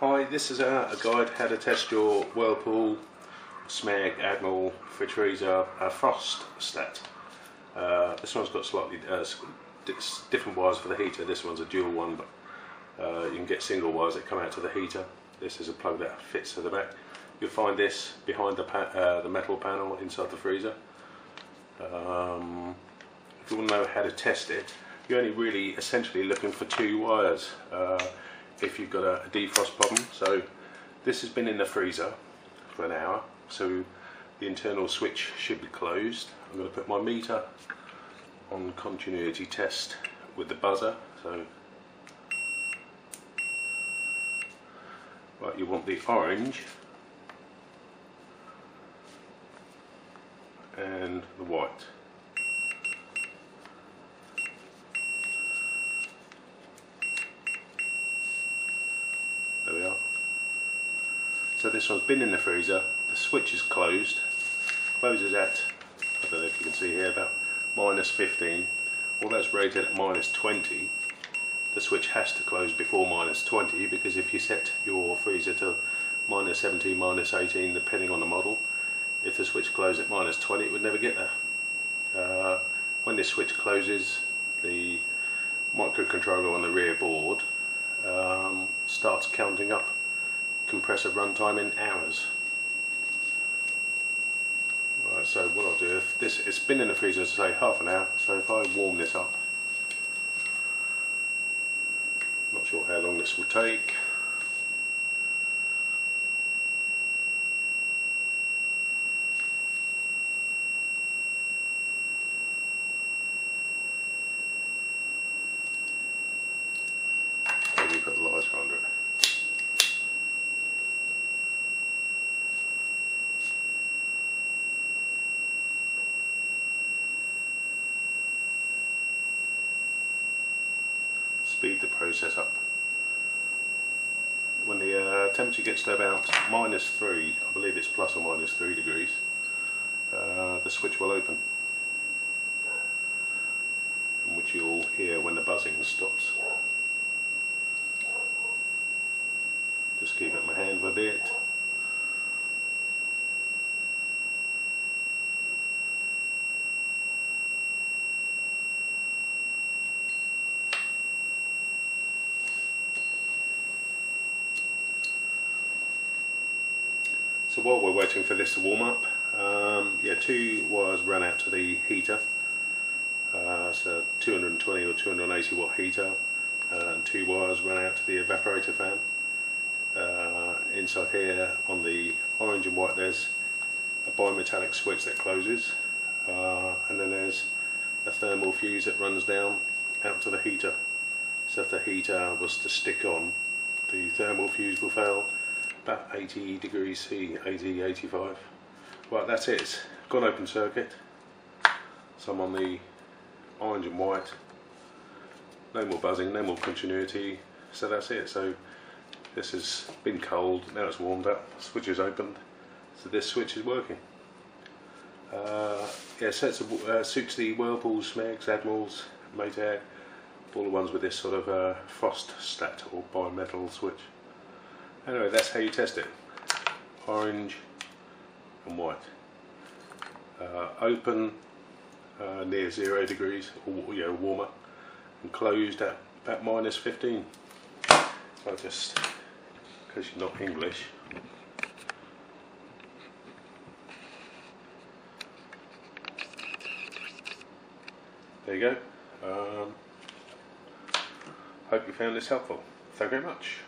Hi, this is a, a guide how to test your Whirlpool, Smeg, Admiral, freezer, uh, frost stat. Uh, this one's got slightly uh, different wires for the heater. This one's a dual one, but uh, you can get single wires that come out to the heater. This is a plug that fits to the back. You'll find this behind the, uh, the metal panel inside the freezer. Um, if you want to know how to test it, you're only really essentially looking for two wires. If you've got a, a defrost problem. So this has been in the freezer for an hour, so the internal switch should be closed. I'm going to put my meter on continuity test with the buzzer. So right, you want the orange and the white. There we are. So this one's been in the freezer, the switch is closed, closes at, I don't know if you can see here, about minus 15. Although it's rated at minus 20, the switch has to close before minus 20 because if you set your freezer to minus 17, minus 18, depending on the model, if the switch closed at minus 20 it would never get there. Uh, when this switch closes, the microcontroller on the rear board um, starts counting up compressor runtime in hours. Right, so what I'll do, if this, it's been in the freezer, say half an hour, so if I warm this up, not sure how long this will take, put the lights under it. Speed the process up. When the uh, temperature gets to about minus 3, I believe it's plus or minus 3 degrees, uh, the switch will open. Which you'll hear when the buzzing stops. Just keep it in my hand for a bit. So while we're waiting for this to warm up, um, yeah, two wires run out to the heater. Uh, so 220 or 280 watt heater, uh, and two wires run out to the evaporator fan. Uh, inside here on the orange and white there's a bimetallic switch that closes. Uh, and then there's a thermal fuse that runs down out to the heater. So if the heater was to stick on the thermal fuse will fail about 80 degrees C 80 85 right that's it. It's gone open circuit. So I'm on the orange and white. No more buzzing no more continuity. So that's it. So this has been cold, now it's warmed up, switch is opened, so this switch is working. Uh, yeah, sets of, uh, suits the Whirlpools, Smegs, Admirals, Maytag, all the ones with this sort of uh, frost stat or bimetal switch. Anyway, that's how you test it. Orange and white. Uh, open uh, near zero degrees, or you know, warmer, and closed at about minus 15. So I just because you're not English. There you go. Um, hope you found this helpful. Thank you very much.